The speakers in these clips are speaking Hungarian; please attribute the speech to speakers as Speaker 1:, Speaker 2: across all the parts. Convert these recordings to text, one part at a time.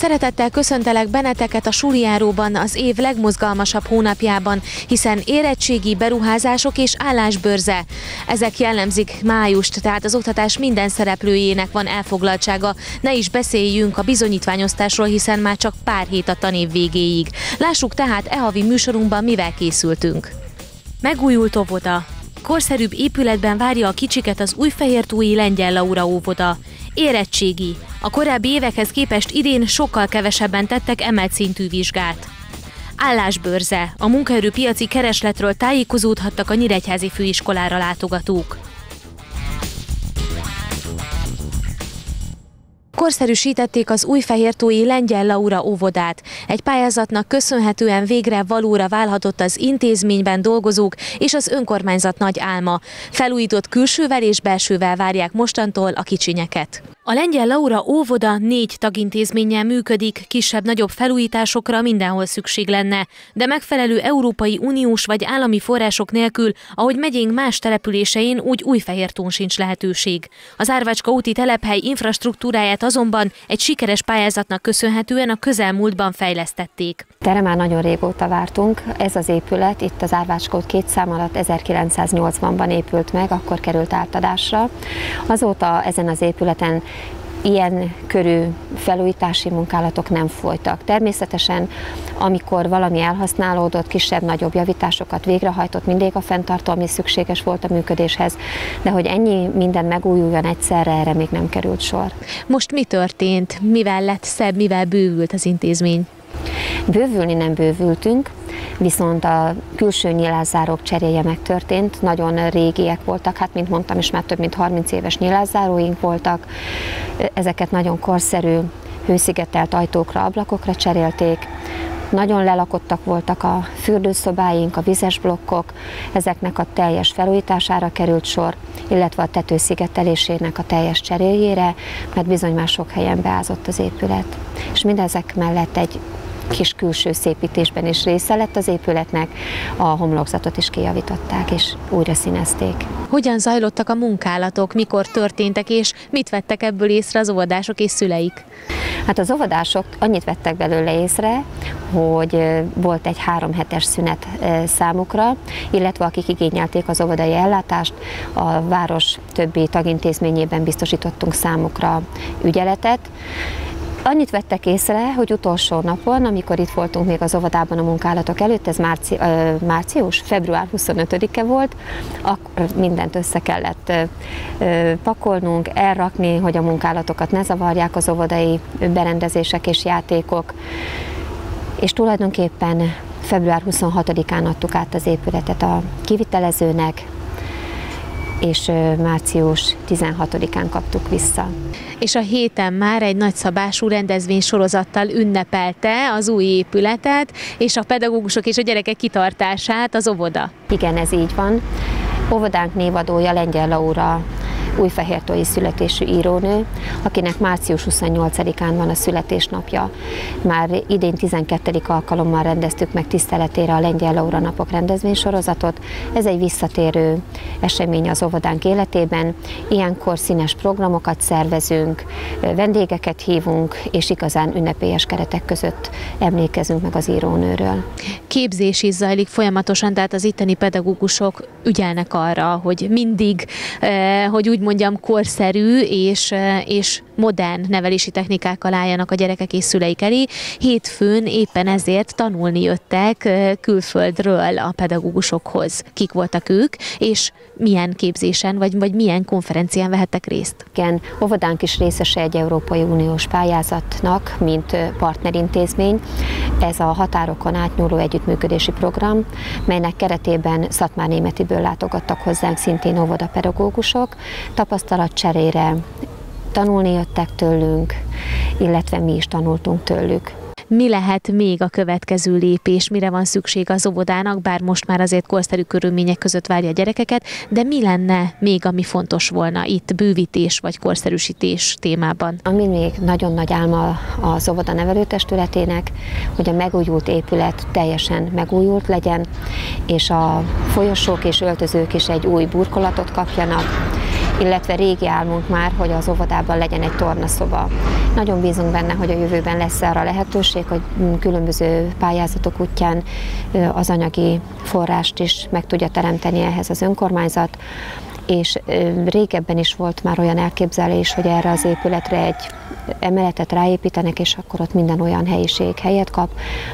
Speaker 1: Szeretettel köszöntelek benneteket a Súliáróban az év legmozgalmasabb hónapjában, hiszen érettségi, beruházások és állásbörze. Ezek jellemzik májust, tehát az oktatás minden szereplőjének van elfoglaltsága. Ne is beszéljünk a bizonyítványosztásról, hiszen már csak pár hét a tanév végéig. Lássuk tehát e havi műsorunkban mivel készültünk. Megújult óvoda. Korszerűbb épületben várja a kicsiket az újfehértúi Lengyel Laura óvoda. Érettségi. A korábbi évekhez képest idén sokkal kevesebben tettek emelt szintű vizsgát. Állásbörze. A munkaerőpiaci keresletről tájékozódhattak a Nyíregyházi főiskolára látogatók. Korszerűsítették az újfehértói Lengyel Laura óvodát. Egy pályázatnak köszönhetően végre valóra válhatott az intézményben dolgozók és az önkormányzat nagy álma. Felújított külsővel és belsővel várják mostantól a kicsinyeket. A lengyel Laura óvoda négy tagintézménnyel működik, kisebb-nagyobb felújításokra mindenhol szükség lenne, de megfelelő Európai Uniós vagy állami források nélkül, ahogy megyénk más településein, úgy Újfehértón sincs lehetőség. Az Árvácska úti telephely infrastruktúráját azonban egy sikeres pályázatnak köszönhetően a közelmúltban fejlesztették.
Speaker 2: Erre már nagyon régóta vártunk. Ez az épület itt az Árvácska út két szám alatt 1980-ban épült meg, akkor került átadásra. Azóta ezen az épületen ilyen körű felújítási munkálatok nem folytak. Természetesen, amikor valami elhasználódott, kisebb-nagyobb javításokat végrehajtott, mindig a fenntartó, ami szükséges volt a működéshez, de hogy ennyi minden megújuljon egyszerre, erre még nem került sor.
Speaker 1: Most mi történt? Mivel lett szebb, mivel bővült az intézmény?
Speaker 2: Bővülni nem bővültünk, viszont a külső nyilászárók cseréje megtörtént, nagyon régiek voltak, hát mint mondtam is, már több mint 30 éves nyilászáróink voltak, ezeket nagyon korszerű hőszigetelt ajtókra, ablakokra cserélték, nagyon lelakottak voltak a fürdőszobáink, a vizes blokkok, ezeknek a teljes felújítására került sor, illetve a tetőszigetelésének a teljes cseréjére, mert bizony már sok helyen beázott az épület. És mindezek mellett egy kis külső szépítésben is része lett az épületnek, a homlokzatot is kijavították és újra színezték.
Speaker 1: Hogyan zajlottak a munkálatok, mikor történtek, és mit vettek ebből észre az óvodások és szüleik?
Speaker 2: Hát az óvodások annyit vettek belőle észre, hogy volt egy három hetes szünet számukra, illetve akik igényelték az óvodai ellátást, a város többi tagintézményében biztosítottunk számukra ügyeletet, Annyit vettek észre, hogy utolsó napon, amikor itt voltunk még az óvodában a munkálatok előtt, ez márci, ö, március, február 25-e volt, akkor mindent össze kellett ö, pakolnunk, elrakni, hogy a munkálatokat ne zavarják az óvodai berendezések és játékok. És tulajdonképpen február 26-án adtuk át az épületet a kivitelezőnek, és március 16-án kaptuk vissza.
Speaker 1: És a héten már egy nagyszabású rendezvény sorozattal ünnepelte az új épületet, és a pedagógusok és a gyerekek kitartását az óvoda.
Speaker 2: Igen, ez így van. Óvodánk névadója Lengyel Laura újfehértói születésű írónő, akinek március 28-án van a születésnapja. Már idén 12. alkalommal rendeztük meg tiszteletére a Lengyel Laura napok rendezvénysorozatot. Ez egy visszatérő esemény az óvodánk életében. Ilyenkor színes programokat szervezünk, vendégeket hívunk, és igazán ünnepélyes keretek között emlékezünk meg az írónőről.
Speaker 1: Képzés is zajlik folyamatosan, tehát az itteni pedagógusok ügyelnek arra, hogy mindig, eh, hogy úgy mondjam, korszerű és, és modern nevelési technikákkal álljanak a gyerekek és szüleik elé. Hétfőn éppen ezért tanulni jöttek külföldről a pedagógusokhoz. Kik voltak ők, és milyen képzésen, vagy, vagy milyen konferencián vehettek részt?
Speaker 2: Igen, óvodánk is részese egy Európai Uniós pályázatnak, mint partnerintézmény. Ez a határokon átnyúló együttműködési program, melynek keretében Szatmár Németiből látogattak hozzánk szintén óvodapedagógusok, tapasztalatcserére tanulni jöttek tőlünk, illetve mi is tanultunk tőlük.
Speaker 1: Mi lehet még a következő lépés, mire van szükség az óvodának, bár most már azért korszerű körülmények között várja a gyerekeket, de mi lenne még, ami fontos volna itt bővítés vagy korszerűsítés témában?
Speaker 2: Ami még nagyon nagy álma az óvoda nevelőtestületének, hogy a megújult épület teljesen megújult legyen, és a folyosók és öltözők is egy új burkolatot kapjanak, illetve régi álmunk már, hogy az óvodában legyen egy tornaszoba. Nagyon bízunk benne, hogy a jövőben lesz arra lehetőség, hogy különböző pályázatok útján az anyagi forrást is meg tudja teremteni ehhez az önkormányzat és régebben is volt már olyan elképzelés, hogy erre az épületre egy emeletet ráépítenek, és akkor ott minden olyan helyiség helyet kap,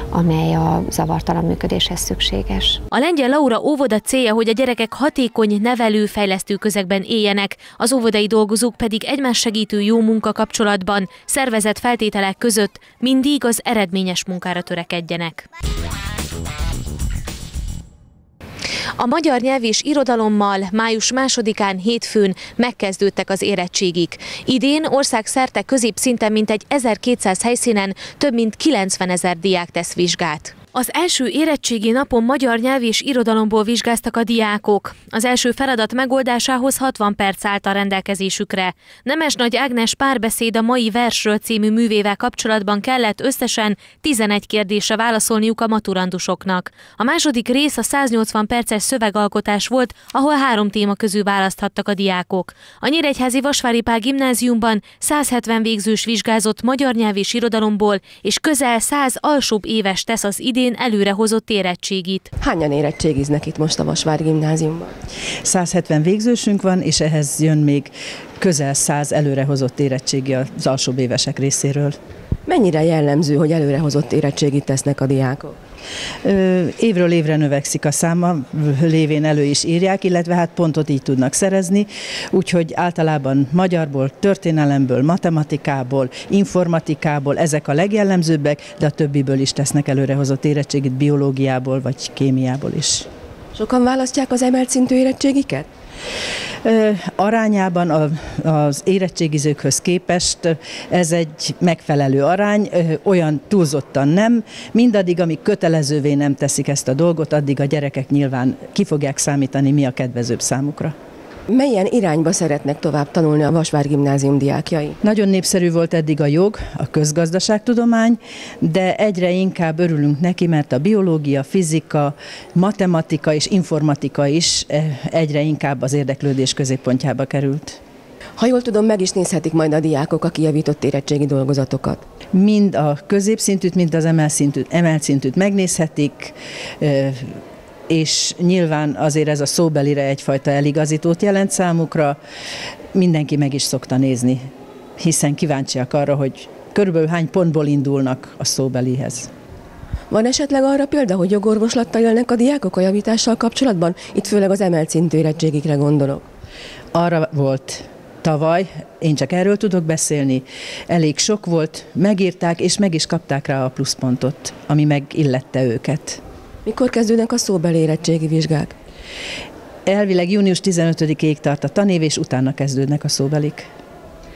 Speaker 2: amely a zavartalan működéshez szükséges.
Speaker 1: A lengyel Laura óvoda célja, hogy a gyerekek hatékony, nevelő, fejlesztő közegben éljenek, az óvodai dolgozók pedig egymás segítő jó munka kapcsolatban, szervezett feltételek között mindig az eredményes munkára törekedjenek. A magyar nyelv és irodalommal május másodikán hétfőn megkezdődtek az érettségik. Idén országszerte középszinten mintegy 1200 helyszínen több mint 90 ezer diák tesz vizsgát. Az első érettségi napon magyar nyelv és irodalomból vizsgáztak a diákok. Az első feladat megoldásához 60 perc állt a rendelkezésükre. Nemes Nagy Ágnes párbeszéd a mai versről című művével kapcsolatban kellett összesen 11 kérdésre válaszolniuk a maturandusoknak. A második rész a 180 perces szövegalkotás volt, ahol három téma közül választhattak a diákok. A Nyíregyházi Vasvári Pál gimnáziumban 170 végzős vizsgázott magyar nyelv és irodalomból, és közel 100 alsóbb éves tesz az idén idén előrehozott érettségit.
Speaker 3: Hányan érettségiznek itt most a Vasvár gimnáziumban?
Speaker 4: 170 végzősünk van, és ehhez jön még közel 100 előrehozott érettségi az alsóbb évesek részéről.
Speaker 3: Mennyire jellemző, hogy előrehozott érettségit tesznek a diákok?
Speaker 4: Évről évre növekszik a száma, lévén elő is írják, illetve hát pontot így tudnak szerezni, úgyhogy általában magyarból, történelemből, matematikából, informatikából ezek a legjellemzőbbek, de a többiből is tesznek előrehozott érettségit, biológiából vagy kémiából is.
Speaker 3: Sokan választják az emelt szintű érettségiket?
Speaker 4: Arányában az érettségizőkhöz képest ez egy megfelelő arány, olyan túlzottan nem. Mindaddig, amíg kötelezővé nem teszik ezt a dolgot, addig a gyerekek nyilván ki fogják számítani, mi a kedvezőbb számukra.
Speaker 3: Melyen irányba szeretnek tovább tanulni a Vasvár gimnázium diákjai?
Speaker 4: Nagyon népszerű volt eddig a jog, a közgazdaságtudomány, de egyre inkább örülünk neki, mert a biológia, fizika, matematika és informatika is eh, egyre inkább az érdeklődés középpontjába került.
Speaker 3: Ha jól tudom, meg is nézhetik majd a diákok a kijavított érettségi dolgozatokat.
Speaker 4: Mind a középszintűt, mind az emelt szintűt, emelt szintűt megnézhetik, eh, és nyilván azért ez a szóbelire egyfajta eligazítót jelent számukra, mindenki meg is szokta nézni, hiszen kíváncsiak arra, hogy körülbelül hány pontból indulnak a szóbelihez.
Speaker 3: Van esetleg arra példa, hogy jogorvoslattal élnek a diákok a javítással kapcsolatban? Itt főleg az emelt szintű érettségikre gondolok.
Speaker 4: Arra volt tavaly, én csak erről tudok beszélni, elég sok volt, megírták és meg is kapták rá a pluszpontot, ami megillette őket.
Speaker 3: Mikor kezdődnek a szóbeli érettségi vizsgák?
Speaker 4: Elvileg június 15-ig tart a tanév, és utána kezdődnek a szóbelik.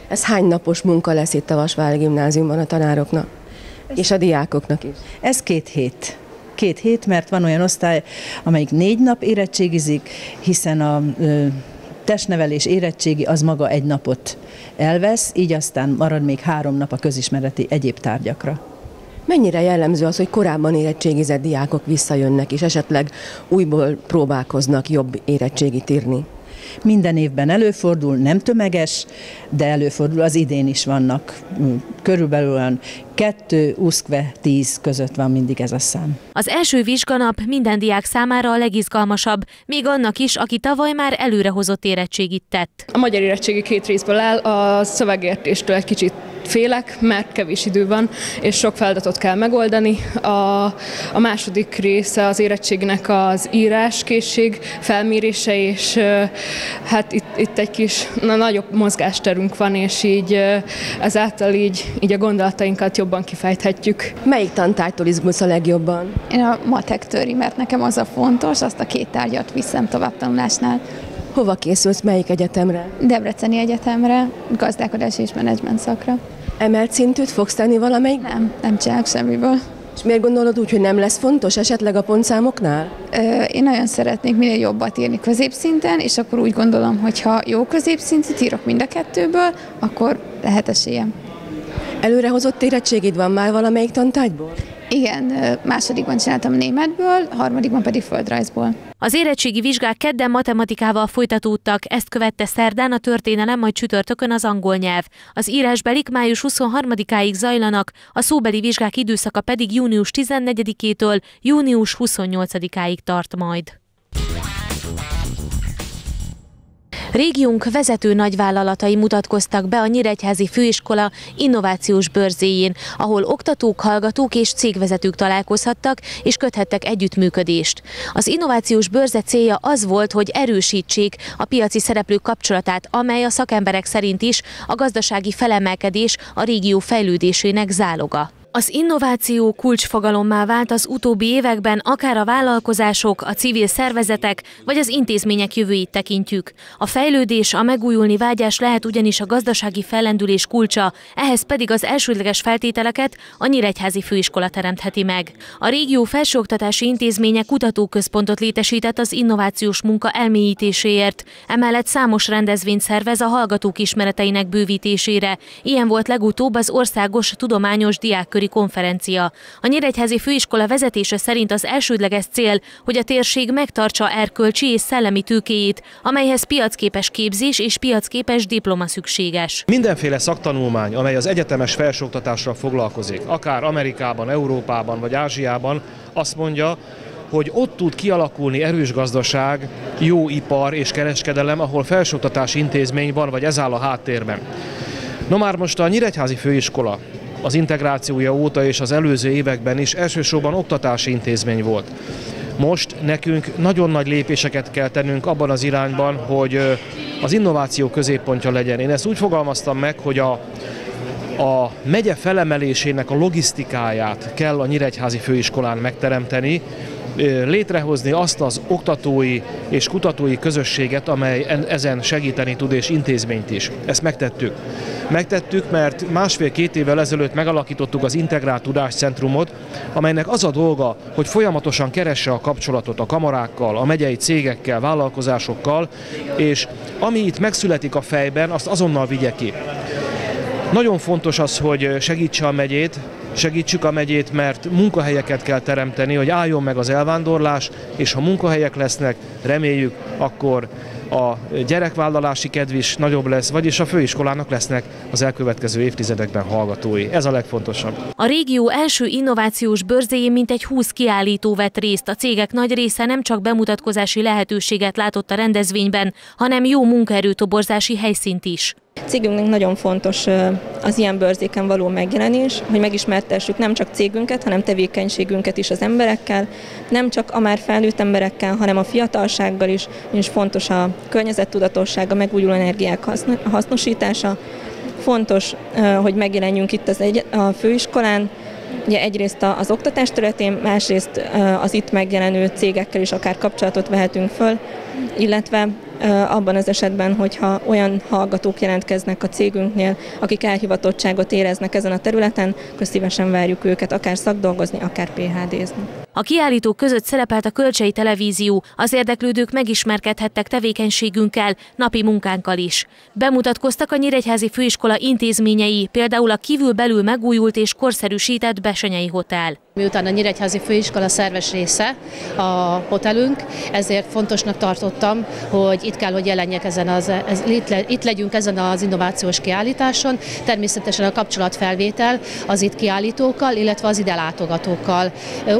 Speaker 3: Ez hány napos munka lesz itt a Vasvári gimnáziumban a tanároknak? Ez és a diákoknak is?
Speaker 4: Ez két hét. Két hét, mert van olyan osztály, amelyik négy nap érettségizik, hiszen a ö, testnevelés érettségi az maga egy napot elvesz, így aztán marad még három nap a közismereti egyéb tárgyakra.
Speaker 3: Mennyire jellemző az, hogy korábban érettségizett diákok visszajönnek, és esetleg újból próbálkoznak jobb érettségit írni?
Speaker 4: Minden évben előfordul, nem tömeges, de előfordul, az idén is vannak. Körülbelül olyan kettő, uszkve, tíz között van mindig ez a szám.
Speaker 1: Az első vizsganap minden diák számára a legizgalmasabb, még annak is, aki tavaly már előrehozott érettségit tett.
Speaker 5: A magyar érettségi két részből áll, a szövegértéstől egy kicsit félek, mert kevés idő van, és sok feladatot kell megoldani. A, a második része az érettségnek az íráskészség felmérése, és hát itt, itt egy kis na, nagyobb mozgásterünk van, és így ezáltal így, így a gondolatainkat jobban kifejthetjük.
Speaker 3: Melyik tantártól izgulsz a legjobban?
Speaker 6: Én a matek töri, mert nekem az a fontos, azt a két tárgyat viszem tovább tanulásnál.
Speaker 3: Hova készülsz, melyik egyetemre?
Speaker 6: Debreceni Egyetemre, gazdálkodás és menedzsment szakra.
Speaker 3: Emelt szintűt fogsz tenni valamelyik?
Speaker 6: Nem, nem csinálok semmiből.
Speaker 3: És miért gondolod úgy, hogy nem lesz fontos esetleg a pontszámoknál?
Speaker 6: Ö, én nagyon szeretnék minél jobbat írni középszinten, és akkor úgy gondolom, hogy ha jó középszintet írok mind a kettőből, akkor lehet esélyem.
Speaker 3: Előrehozott érettségid van már valamelyik tantárgyból?
Speaker 6: Igen, másodikban csináltam németből, harmadikban pedig földrajzból.
Speaker 1: Az érettségi vizsgák kedden matematikával folytatódtak, ezt követte szerdán a történelem, majd csütörtökön az angol nyelv. Az írásbelik május 23-áig zajlanak, a szóbeli vizsgák időszaka pedig június 14-től június 28-áig tart majd. Régiónk vezető nagyvállalatai mutatkoztak be a Nyíregyházi Főiskola innovációs bőrzéjén, ahol oktatók, hallgatók és cégvezetők találkozhattak és köthettek együttműködést. Az innovációs bőrze célja az volt, hogy erősítsék a piaci szereplők kapcsolatát, amely a szakemberek szerint is a gazdasági felemelkedés a régió fejlődésének záloga. Az innováció kulcsfogalommá vált az utóbbi években akár a vállalkozások, a civil szervezetek vagy az intézmények jövőit tekintjük. A fejlődés, a megújulni vágyás lehet ugyanis a gazdasági fellendülés kulcsa, ehhez pedig az elsődleges feltételeket a Nyíregyházi Főiskola teremtheti meg. A régió felsőoktatási intézménye kutatóközpontot létesített az innovációs munka elmélyítéséért, emellett számos rendezvényt szervez a hallgatók ismereteinek bővítésére. Ilyen volt legutóbb az Országos Tudományos Diákkör Szakköri konferencia. A Nyíregyházi Főiskola vezetése szerint az elsődleges cél, hogy a térség megtartsa erkölcsi és szellemi tőkéjét, amelyhez piacképes képzés és piacképes diploma szükséges.
Speaker 7: Mindenféle szaktanulmány, amely az egyetemes felsőoktatásra foglalkozik, akár Amerikában, Európában vagy Ázsiában, azt mondja, hogy ott tud kialakulni erős gazdaság, jó ipar és kereskedelem, ahol felsőoktatási intézmény van, vagy ez áll a háttérben. No már most a Nyíregyházi Főiskola az integrációja óta és az előző években is elsősorban oktatási intézmény volt. Most nekünk nagyon nagy lépéseket kell tennünk abban az irányban, hogy az innováció középpontja legyen. Én ezt úgy fogalmaztam meg, hogy a, a megye felemelésének a logisztikáját kell a Nyíregyházi Főiskolán megteremteni, létrehozni azt az oktatói és kutatói közösséget, amely ezen segíteni tud, és intézményt is. Ezt megtettük. Megtettük, mert másfél-két évvel ezelőtt megalakítottuk az Integrált Tudáscentrumot, amelynek az a dolga, hogy folyamatosan keresse a kapcsolatot a kamarákkal, a megyei cégekkel, vállalkozásokkal, és ami itt megszületik a fejben, azt azonnal vigye ki. Nagyon fontos az, hogy segítse a megyét, segítsük a megyét, mert munkahelyeket kell teremteni, hogy álljon meg az elvándorlás, és ha munkahelyek lesznek, reméljük, akkor a gyerekvállalási kedv is nagyobb lesz, vagyis a főiskolának lesznek az elkövetkező évtizedekben hallgatói. Ez a legfontosabb.
Speaker 1: A régió első innovációs bőrzéjén mintegy 20 kiállító vett részt. A cégek nagy része nem csak bemutatkozási lehetőséget látott a rendezvényben, hanem jó munkaerőtoborzási helyszínt is.
Speaker 8: Cégünknek nagyon fontos az ilyen bőrzéken való megjelenés, hogy megismertessük nem csak cégünket, hanem tevékenységünket is az emberekkel, nem csak a már felnőtt emberekkel, hanem a fiatalsággal is, és fontos a környezettudatosság, a megújuló energiák hasznosítása. Fontos, hogy megjelenjünk itt az egy, a főiskolán, Ugye egyrészt az oktatás területén, másrészt az itt megjelenő cégekkel is akár kapcsolatot vehetünk föl, illetve abban az esetben, hogyha olyan hallgatók jelentkeznek a cégünknél, akik elhivatottságot éreznek ezen a területen, akkor szívesen várjuk őket akár szakdolgozni, akár PHD-zni.
Speaker 1: A kiállítók között szerepelt a Kölcsei Televízió, az érdeklődők megismerkedhettek tevékenységünkkel, napi munkánkkal is. Bemutatkoztak a Nyíregyházi Főiskola intézményei, például a kívül-belül megújult és korszerűsített Besenyei Hotel.
Speaker 9: Miután a Nyíregyházi Főiskola szerves része a hotelünk, ezért fontosnak tartottam, hogy itt kell, hogy jelenjek ezen az, ez, itt, le, itt legyünk ezen az innovációs kiállításon. Természetesen a kapcsolatfelvétel az itt kiállítókkal, illetve az ide látogatókkal.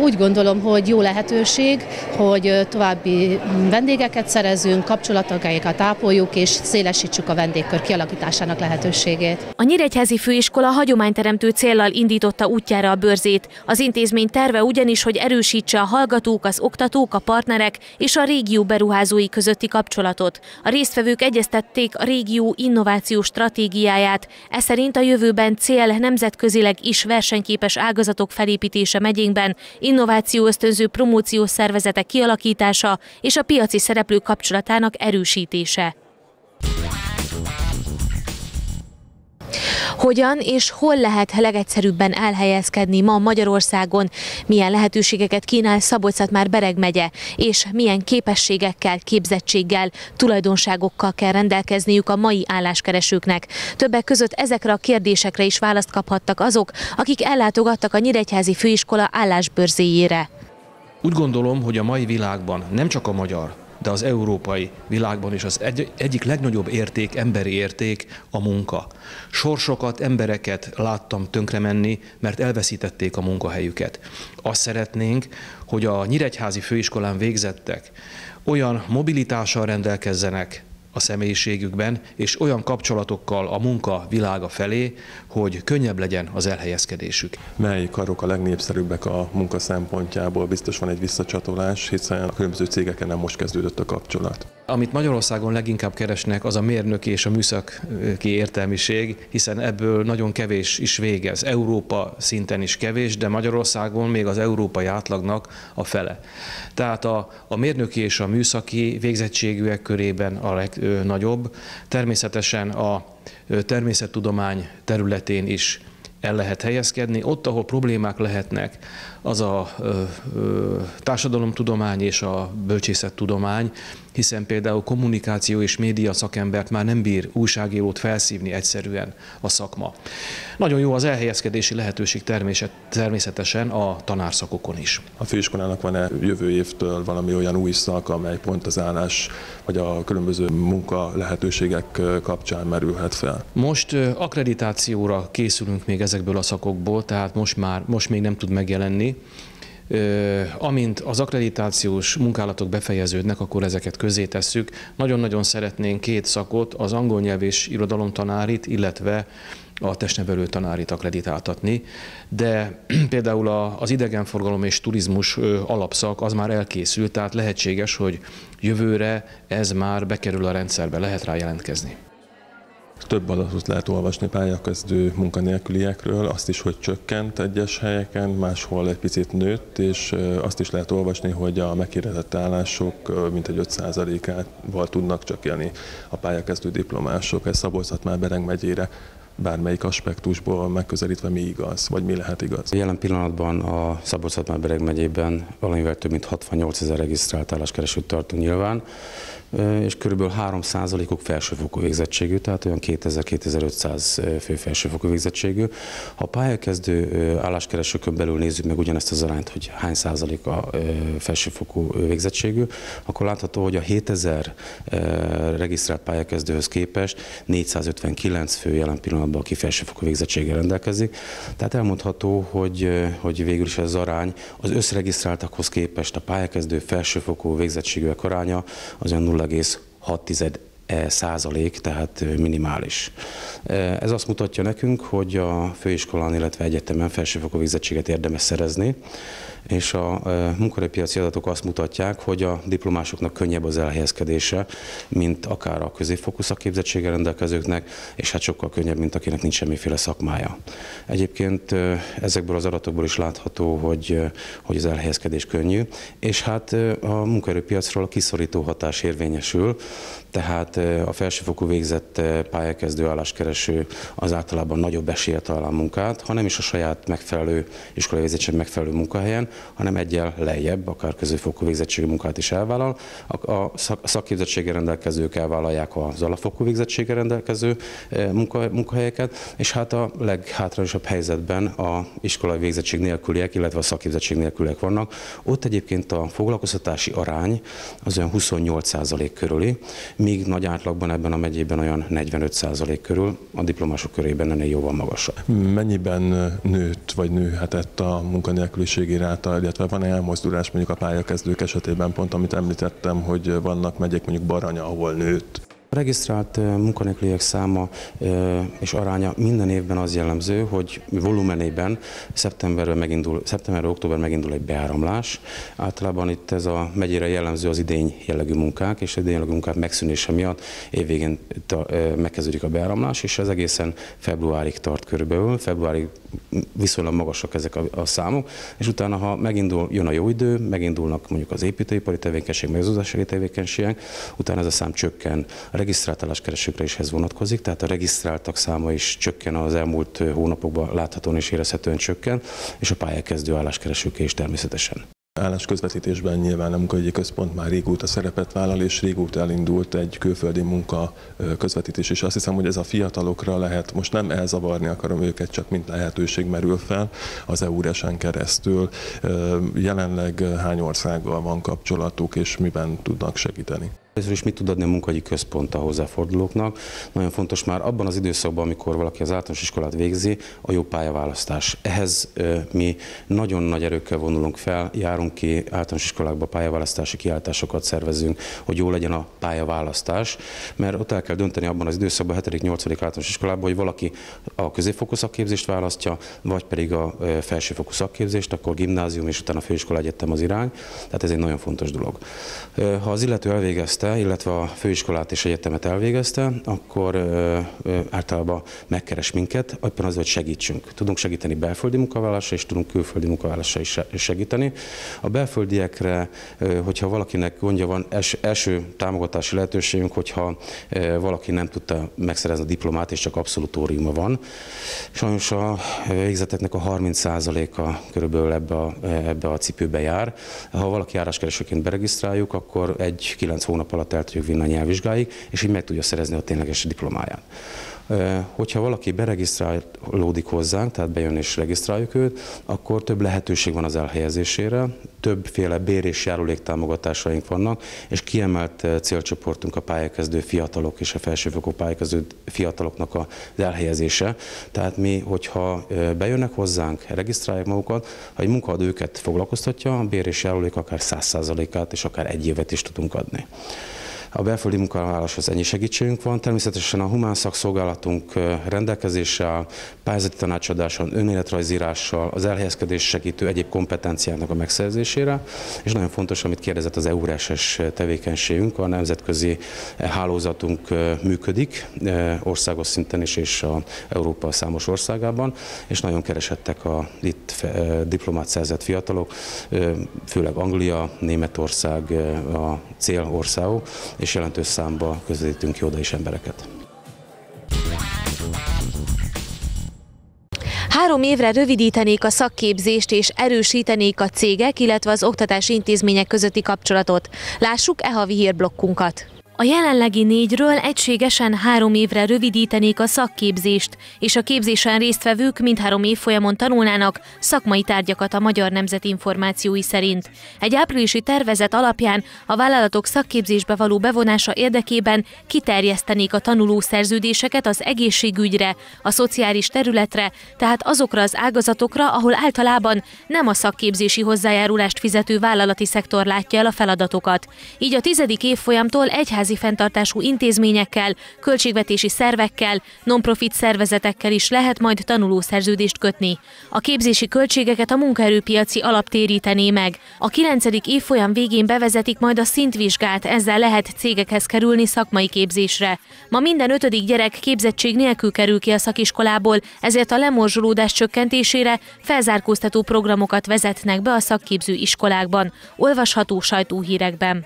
Speaker 9: Úgy gondolom, hogy jó lehetőség, hogy további vendégeket szerezünk, kapcsolatagaikat ápoljuk, és szélesítsük a vendégkör kialakításának lehetőségét.
Speaker 1: A Nyíregyházi Főiskola hagyományteremtő céllal indította útjára a bőrzét. Az intézmény terve ugyanis, hogy erősítse a hallgatók, az oktatók, a partnerek és a régió beruházói közötti kapcsolatot. A résztvevők egyeztették a régió innovációs stratégiáját. Ez szerint a jövőben cél nemzetközileg is versenyképes ágazatok felépítése megyénkben, innováció ösztönző promóciós szervezetek kialakítása és a piaci szereplők kapcsolatának erősítése. Hogyan és hol lehet legegyszerűbben elhelyezkedni ma Magyarországon, milyen lehetőségeket kínál szabolcs már Bereg megye, és milyen képességekkel, képzettséggel, tulajdonságokkal kell rendelkezniük a mai álláskeresőknek. Többek között ezekre a kérdésekre is választ kaphattak azok, akik ellátogattak a Nyíregyházi Főiskola állásbörzéjére.
Speaker 10: Úgy gondolom, hogy a mai világban nem csak a magyar, de az európai világban is az egy, egyik legnagyobb érték, emberi érték a munka. Sorsokat, embereket láttam tönkre menni, mert elveszítették a munkahelyüket. Azt szeretnénk, hogy a Nyíregyházi főiskolán végzettek olyan mobilitással rendelkezzenek, a személyiségükben, és olyan kapcsolatokkal a munka világa felé, hogy könnyebb legyen az elhelyezkedésük.
Speaker 11: Mely karok a legnépszerűbbek a munka szempontjából? Biztos van egy visszacsatolás, hiszen a különböző cégeken nem most kezdődött a kapcsolat.
Speaker 10: Amit Magyarországon leginkább keresnek, az a mérnöki és a műszaki értelmiség, hiszen ebből nagyon kevés is végez. Európa szinten is kevés, de Magyarországon még az európai átlagnak a fele. Tehát a, a mérnöki és a műszaki végzettségűek körében a legnagyobb. Természetesen a természettudomány területén is el lehet helyezkedni. Ott, ahol problémák lehetnek, az a ö, ö, társadalomtudomány és a bölcsészettudomány, hiszen például kommunikáció és média szakembert már nem bír újságírót felszívni egyszerűen a szakma. Nagyon jó az elhelyezkedési lehetőség természetesen a tanárszakokon is.
Speaker 11: A főiskolának van-e jövő évtől valami olyan új szak, amely pont az állás vagy a különböző munka lehetőségek kapcsán merülhet fel?
Speaker 10: Most akkreditációra készülünk még ezekből a szakokból, tehát most már most még nem tud megjelenni, Amint az akkreditációs munkálatok befejeződnek, akkor ezeket közé tesszük. Nagyon-nagyon szeretnénk két szakot, az angol nyelv és irodalomtanárit, illetve a testnevelő tanárit akreditáltatni, de például az idegenforgalom és turizmus alapszak az már elkészült, tehát lehetséges, hogy jövőre ez már bekerül a rendszerbe, lehet rá jelentkezni.
Speaker 11: Több adatot lehet olvasni pályakezdő munkanélküliekről, azt is, hogy csökkent egyes helyeken, máshol egy picit nőtt, és azt is lehet olvasni, hogy a megkérdezett állások mintegy 5%-ával tudnak csak élni a pályakezdő diplomások. Ez szabolcs már Bereng megyére bármelyik aspektusból megközelítve mi igaz, vagy mi lehet igaz?
Speaker 12: Jelen pillanatban a szabolcs bereg megyében valamivel több mint 68 ezer regisztrált álláskeresőt tartunk nyilván, és körülbelül 3%-uk felsőfokú végzettségű, tehát olyan 2000-2500 fő felsőfokú végzettségű. Ha a pályakezdő álláskeresőkön belül nézzük meg ugyanezt az arányt, hogy hány százalék a felsőfokú végzettségű, akkor látható, hogy a 7000 regisztrált pályakezdőhöz képest 459 fő jelen pillanatban, aki felsőfokú végzettséggel rendelkezik. Tehát elmondható, hogy, hogy végül is ez az arány az összregisztráltakhoz képest a pályakezdő felsőfokú végzettségűek aránya az olyan 0,6 e százalék, tehát minimális. Ez azt mutatja nekünk, hogy a főiskolán, illetve egyetemen felsőfokú végzettséget érdemes szerezni, és a e, munkaerőpiaci adatok azt mutatják, hogy a diplomásoknak könnyebb az elhelyezkedése, mint akár a középfokú szakképzettséggel rendelkezőknek, és hát sokkal könnyebb, mint akinek nincs semmiféle szakmája. Egyébként ezekből az adatokból is látható, hogy, hogy az elhelyezkedés könnyű, és hát a munkaerőpiacról a kiszorító hatás érvényesül, tehát a felsőfokú végzett pályakezdő álláskereső az általában nagyobb esélye talál munkát, ha nem is a saját megfelelő iskolai végzettség megfelelő munkahelyen, hanem egyel lejjebb, akár középfokú végzettségű munkát is elvállal. A szakképzettséggel rendelkezők elvállalják az alapfokú végzettséggel rendelkező munkahelyeket, és hát a leghátrányosabb helyzetben a iskolai végzettség nélküliek, illetve a szakképzettség nélküliek vannak. Ott egyébként a foglalkoztatási arány az olyan 28% körüli, míg nagy átlagban ebben a megyében olyan 45% körül, a diplomások körében ennél jóval magasabb.
Speaker 11: Mennyiben nőtt vagy nőhetett a munkanélküliség iráta, illetve van-e elmozdulás mondjuk a pályakezdők esetében, pont amit említettem, hogy vannak megyek mondjuk Baranya, ahol nőtt?
Speaker 12: A regisztrált munkanélküliek száma és aránya minden évben az jellemző, hogy volumenében szeptemberről megindul, szeptemberről október megindul egy beáramlás. Általában itt ez a megyére jellemző az idény jellegű munkák, és az idény jellegű munkák megszűnése miatt évvégén megkezdődik a beáramlás, és ez egészen februárig tart körülbelül. Februárig viszonylag magasak ezek a, a számok, és utána, ha megindul, jön a jó idő, megindulnak mondjuk az építőipari tevékenység, meg az tevékenységek, utána ez a szám csökken. A regisztrált álláskeresőkre is ez vonatkozik, tehát a regisztráltak száma is csökken az elmúlt hónapokban láthatóan és érezhetően csökken, és a pályakezdő álláskeresőké is természetesen.
Speaker 11: Állásközvetítésben nyilván a munkahogyi központ már régóta szerepet vállal, és régóta elindult egy külföldi munka közvetítés, és azt hiszem, hogy ez a fiatalokra lehet, most nem elzavarni akarom őket, csak mint lehetőség merül fel az EURES-en keresztül. Jelenleg hány országgal van kapcsolatuk, és miben tudnak segíteni?
Speaker 12: Először is mit tud adni a munkahogyi központ a hozzáfordulóknak. Nagyon fontos már abban az időszakban, amikor valaki az általános iskolát végzi, a jó pályaválasztás. Ehhez mi nagyon nagy erőkkel vonulunk fel, járunk ki általános iskolákba pályaválasztási kiáltásokat szervezünk, hogy jó legyen a pályaválasztás, mert ott el kell dönteni abban az időszakban, 7.-8. általános iskolában, hogy valaki a középfokú szakképzést választja, vagy pedig a felsőfokú szakképzést, akkor gimnázium és utána főiskola egyetem az irány. Tehát ez egy nagyon fontos dolog. Ha az illető elvégezte elvégezte, illetve a főiskolát és egyetemet elvégezte, akkor általában megkeres minket, abban az, hogy segítsünk. Tudunk segíteni belföldi munkavállalásra, és tudunk külföldi munkavállalásra is segíteni. A belföldiekre, hogyha valakinek gondja van, els, első támogatási lehetőségünk, hogyha valaki nem tudta megszerezni a diplomát, és csak abszolutóriuma van. Sajnos a végzeteknek a 30%-a körülbelül ebbe a, ebbe a cipőbe jár. Ha valaki járáskeresőként beregisztráljuk, akkor egy 9 hónap hónap alatt el tudjuk vinni a nyelvvizsgáig, és így meg tudja szerezni a tényleges diplomáját. Hogyha valaki beregisztrálódik hozzánk, tehát bejön és regisztráljuk őt, akkor több lehetőség van az elhelyezésére, többféle bér és járuléktámogatásaink vannak, és kiemelt célcsoportunk a pályakezdő fiatalok és a felsőfokú pályakezdő fiataloknak az elhelyezése. Tehát mi, hogyha bejönnek hozzánk, regisztrálják magukat, ha egy munkaadó őket foglalkoztatja, a bér és járulék akár 100%-át és akár egy évet is tudunk adni. A belföldi munkavállaláshoz ennyi segítségünk van. Természetesen a humán szakszolgálatunk rendelkezéssel, pályázati tanácsadáson, önéletrajzírással, az elhelyezkedés segítő egyéb kompetenciának a megszerzésére, és nagyon fontos, amit kérdezett az EURES-es tevékenységünk, a nemzetközi hálózatunk működik országos szinten is, és a Európa számos országában, és nagyon keresettek a itt diplomát szerzett fiatalok, főleg Anglia, Németország a célországok, és jelentős számba közvetítünk ki oda is embereket.
Speaker 1: Három évre rövidítenék a szakképzést és erősítenék a cégek, illetve az oktatási intézmények közötti kapcsolatot. Lássuk e havi hírblokkunkat. A jelenlegi négyről egységesen három évre rövidítenék a szakképzést, és a képzésen résztvevők mindhárom évfolyamon tanulnának szakmai tárgyakat a Magyar Nemzet információi szerint. Egy áprilisi tervezet alapján a vállalatok szakképzésbe való bevonása érdekében kiterjesztenék a tanuló szerződéseket az egészségügyre, a szociális területre, tehát azokra az ágazatokra, ahol általában nem a szakképzési hozzájárulást fizető vállalati szektor látja el a feladatokat. Így a tizedik évfolyamtól egyházi házi fenntartású intézményekkel, költségvetési szervekkel, non-profit szervezetekkel is lehet majd tanulószerződést kötni. A képzési költségeket a munkaerőpiaci alap térítené meg. A 9. évfolyam végén bevezetik majd a szintvizsgát, ezzel lehet cégekhez kerülni szakmai képzésre. Ma minden ötödik gyerek képzettség nélkül kerül ki a szakiskolából, ezért a lemorzsolódás csökkentésére felzárkóztató programokat vezetnek be a szakképző iskolákban. Olvasható sajtóhírekben.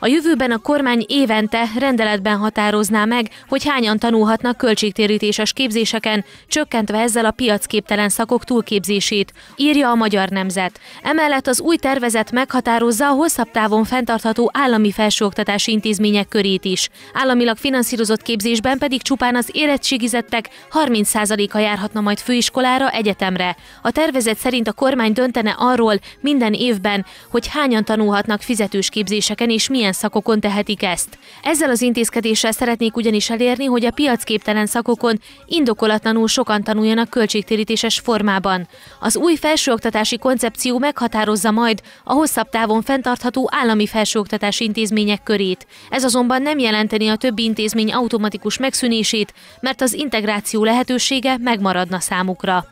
Speaker 1: A jövőben a kormány évente rendeletben határozná meg, hogy hányan tanulhatnak költségtérítéses képzéseken, csökkentve ezzel a piacképtelen szakok túlképzését, írja a Magyar Nemzet. Emellett az új tervezet meghatározza a hosszabb távon fenntartható állami felsőoktatási intézmények körét is. Államilag finanszírozott képzésben pedig csupán az érettségizettek 30%-a járhatna majd főiskolára, egyetemre. A tervezet szerint a kormány döntene arról minden évben, hogy hányan tanulhatnak fizetős képzéseken és milyen milyen szakokon tehetik ezt. Ezzel az intézkedéssel szeretnék ugyanis elérni, hogy a piacképtelen szakokon indokolatlanul sokan tanuljanak költségtérítéses formában. Az új felsőoktatási koncepció meghatározza majd a hosszabb távon fenntartható állami felsőoktatási intézmények körét. Ez azonban nem jelenteni a többi intézmény automatikus megszűnését, mert az integráció lehetősége megmaradna számukra.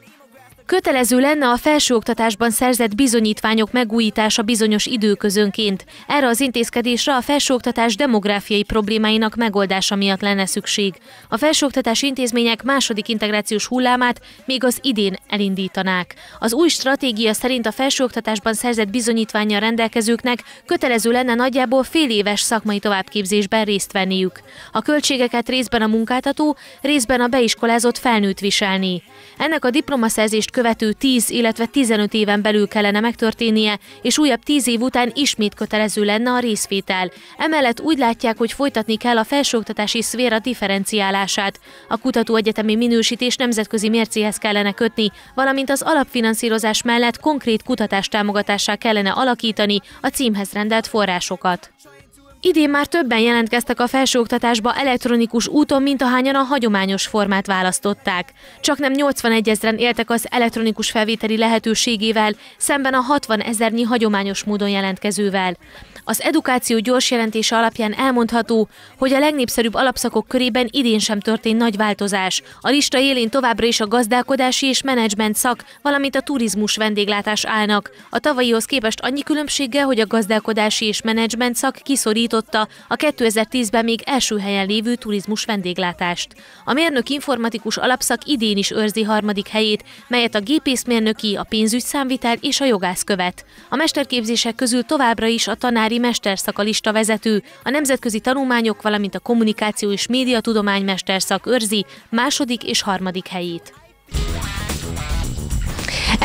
Speaker 1: Kötelező lenne a felsőoktatásban szerzett bizonyítványok megújítása bizonyos időközönként. Erre az intézkedésre a felsőoktatás demográfiai problémáinak megoldása miatt lenne szükség. A felsőoktatás intézmények második integrációs hullámát még az idén elindítanák. Az új stratégia szerint a felsőoktatásban szerzett bizonyítványjal rendelkezőknek kötelező lenne nagyjából fél éves szakmai továbbképzésben részt venniük. A költségeket részben a munkáltató, részben a beiskolázott felnőtt viselni. Ennek a diplomaszerzést követő 10, illetve 15 éven belül kellene megtörténnie, és újabb 10 év után ismét kötelező lenne a részvétel. Emellett úgy látják, hogy folytatni kell a felsőoktatási szféra differenciálását. A kutatóegyetemi minősítés nemzetközi mércéhez kellene kötni, valamint az alapfinanszírozás mellett konkrét kutatástámogatássá kellene alakítani a címhez rendelt forrásokat. Idén már többen jelentkeztek a felsőoktatásba elektronikus úton, mint ahányan a hagyományos formát választották. Csak nem 81 ezeren éltek az elektronikus felvételi lehetőségével, szemben a 60 ezernyi hagyományos módon jelentkezővel. Az edukáció gyors jelentése alapján elmondható, hogy a legnépszerűbb alapszakok körében idén sem történt nagy változás. A lista élén továbbra is a gazdálkodási és menedzsment szak, valamint a turizmus vendéglátás állnak. A tavalyihoz képest annyi különbséggel, hogy a gazdálkodási és menedzsment szak kiszorította a 2010-ben még első helyen lévő turizmus vendéglátást. A mérnök informatikus alapszak idén is őrzi harmadik helyét, melyet a gépészmérnöki, a pénzügyszámvitel és a jogász követ. A mesterképzések közül továbbra is a tanári Győri mesterszakalista vezető, a nemzetközi tanulmányok, valamint a kommunikáció és médiatudomány mesterszak őrzi második és harmadik helyét.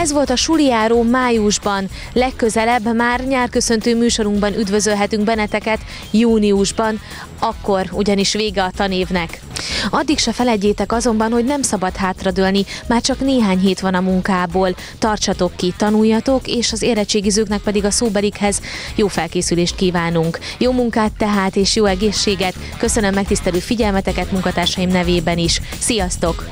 Speaker 1: Ez volt a Suliáró májusban. Legközelebb már nyárköszöntő műsorunkban üdvözölhetünk benneteket júniusban, akkor ugyanis vége a tanévnek. Addig se felejtjétek azonban, hogy nem szabad hátradőlni, már csak néhány hét van a munkából. Tartsatok ki, tanuljatok, és az érettségizőknek pedig a szóberikhez jó felkészülést kívánunk. Jó munkát tehát, és jó egészséget. Köszönöm megtisztelő figyelmeteket munkatársaim nevében is. Sziasztok!